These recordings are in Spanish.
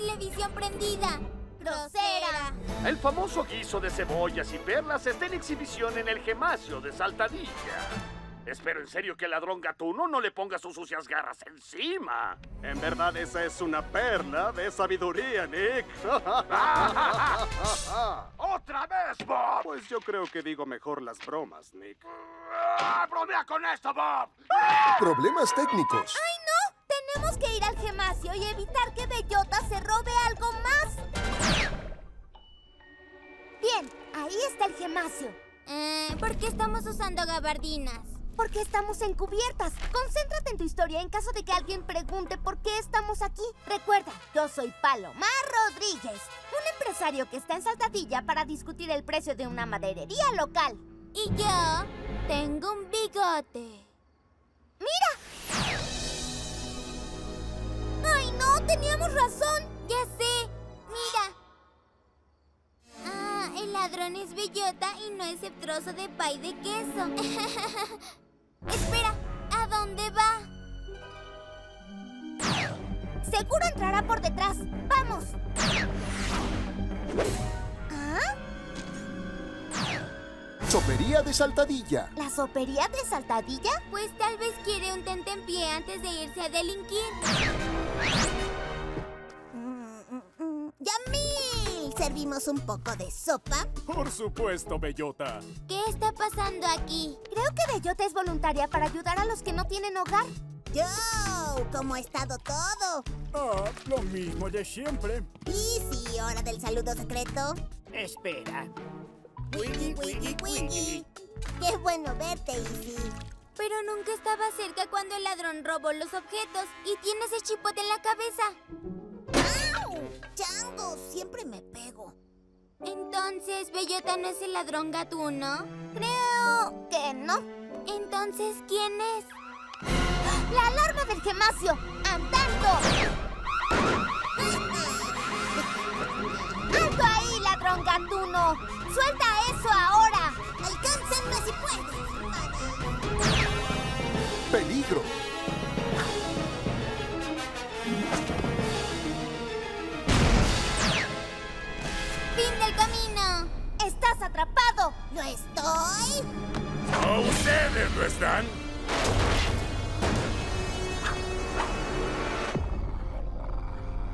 televisión prendida. ¡Grosera! El famoso guiso de cebollas y perlas está en exhibición en el gemacio de Saltadilla. Espero en serio que el ladrón gatuno no le ponga sus sucias garras encima. En verdad, esa es una perla de sabiduría, Nick. ¡Otra vez, Bob! Pues yo creo que digo mejor las bromas, Nick. ¡Ah, ¡Bromea con esto, Bob! Problemas técnicos. ¡Ay, no! Tenemos que ir al gemacio y evitar Eh, ¿Por qué estamos usando gabardinas? Porque estamos encubiertas. Concéntrate en tu historia en caso de que alguien pregunte por qué estamos aquí. Recuerda, yo soy Palomar Rodríguez, un empresario que está en Saltadilla para discutir el precio de una maderería local. Y yo tengo un bigote. Ladrón es bellota y no ese trozo de pay de queso. Espera, ¿a dónde va? Seguro entrará por detrás. ¡Vamos! ¿Ah? Sopería de Saltadilla. ¿La sopería de Saltadilla? Pues tal vez quiere un tentempié antes de irse a delinquir. ¿Servimos un poco de sopa? Por supuesto, Bellota. ¿Qué está pasando aquí? Creo que Bellota es voluntaria para ayudar a los que no tienen hogar. Yo, ¿cómo ha estado todo? Ah, lo mismo de siempre. Y sí, hora del saludo secreto. Espera. Wiggy, wiggy, wiggy. Qué bueno verte, Izzy. Pero nunca estaba cerca cuando el ladrón robó los objetos y tiene ese chipote en la cabeza. Entonces, ¿Bellota no es el ladrón gatuno? Creo que no. Entonces, ¿quién es? ¡La alarma del gemasio! ¡Andando! ¡Alto ahí, ladrón gatuno! ¡Suelta eso ahora! ¡Alcáncenme si pueden! Peligro. Atrapado! ¿Lo estoy? ¿O ustedes no están?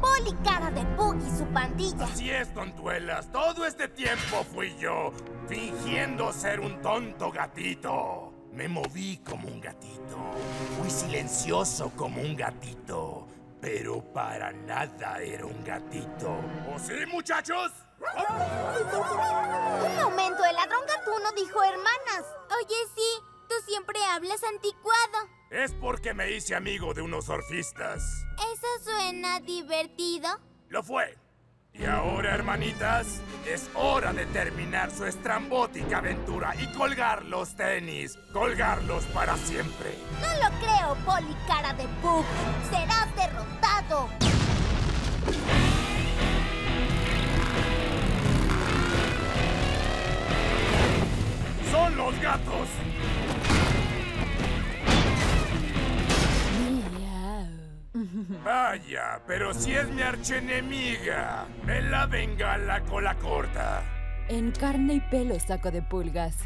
Poli cara de Pug y su pandilla. Así es, tontuelas. Todo este tiempo fui yo, fingiendo ser un tonto gatito. Me moví como un gatito. Fui silencioso como un gatito. Pero para nada era un gatito. ¿O sí, muchachos? Un momento, el ladrón gatuno dijo hermanas. Oye, sí, tú siempre hablas anticuado. Es porque me hice amigo de unos surfistas. ¿Eso suena divertido? Lo fue. Y ahora, hermanitas, es hora de terminar su estrambótica aventura y colgar los tenis. Colgarlos para siempre. No lo creo, Poli cara de Pug. Serás derrotado. Vaya, pero si es mi archenemiga. Me la venga la cola corta. En carne y pelo saco de pulgas.